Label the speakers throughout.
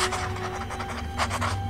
Speaker 1: うん。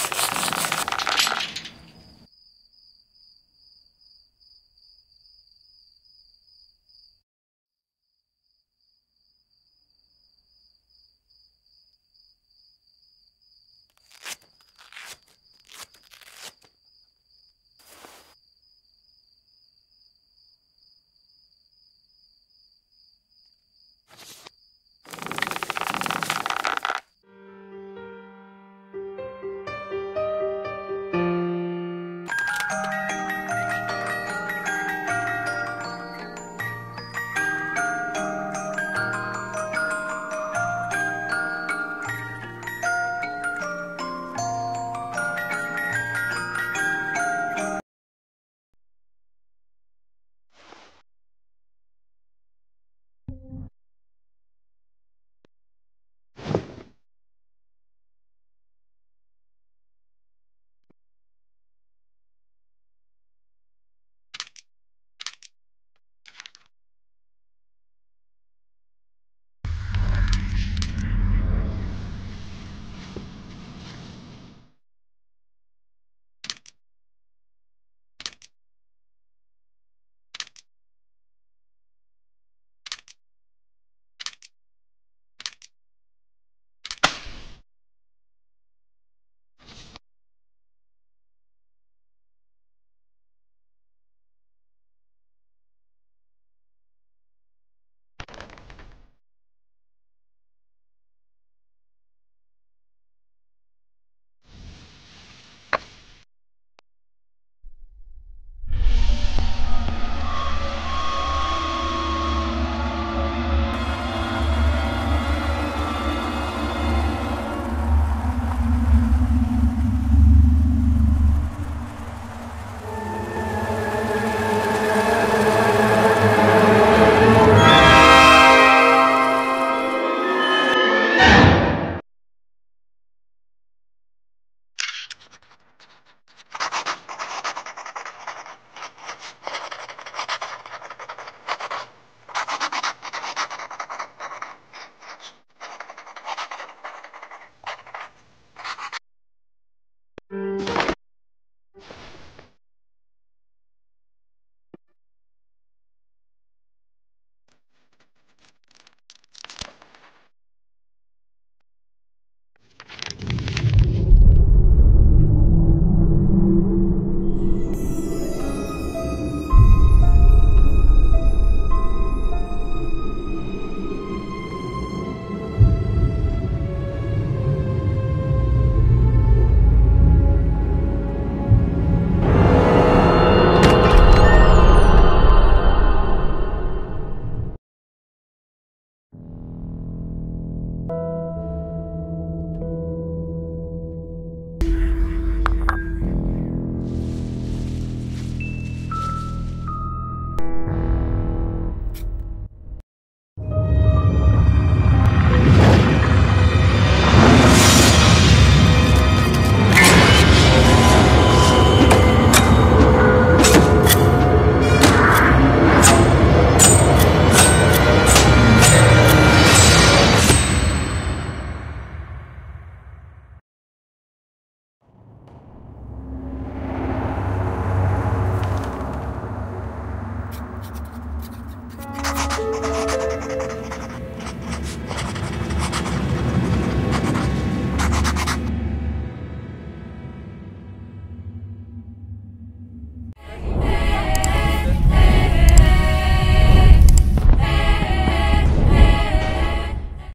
Speaker 2: you